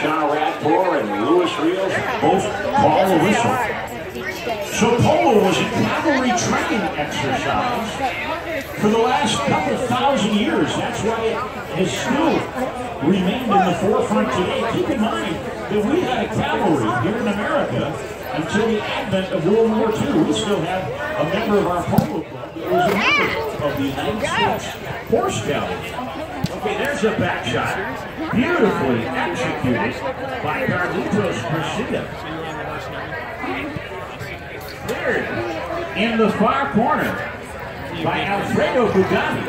Shaw Radford and Louis Rios both call the whistle. So polo was a cavalry training exercise for the last couple thousand years. That's why it has still remained in the forefront today. Keep in mind that we had a cavalry here in America until the advent of World War II. We still have a member of our polo club that was a member of the United States Horse Cavalry. Okay, there's a back shot. Beautifully executed by Carlitos Gracida. Cleared in the far corner by Alfredo Bigatti.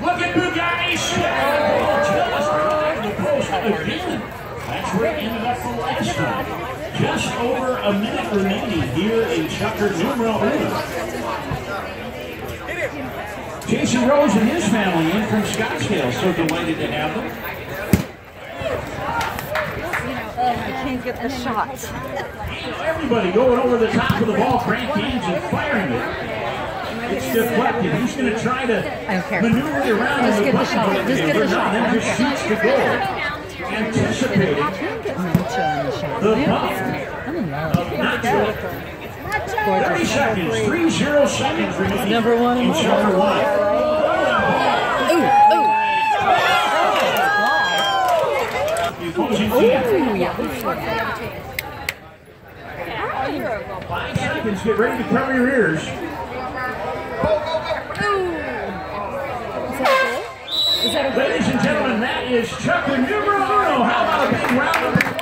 Look at Bigatti! Just behind the post again. That's where it ended up the last time. Just over a minute remaining here in chapter numero uno. Jason Rose and his family in from Scottsdale. So delighted to have them. I can't get the shot. Everybody going over the top of the ball, crank cans and firing it. It's deflected. He's going to try to maneuver it around Just in the get the bucket, shot. but Just get the shot. no, I Then don't just shoots the goal. Anticipating the don't of Nacho. 30 seconds, 3 0 seconds remaining Number one in in one. Seconds, get ready to cover your ears. Ladies and gentlemen, that is chukker numero uno. How about a big round of applause?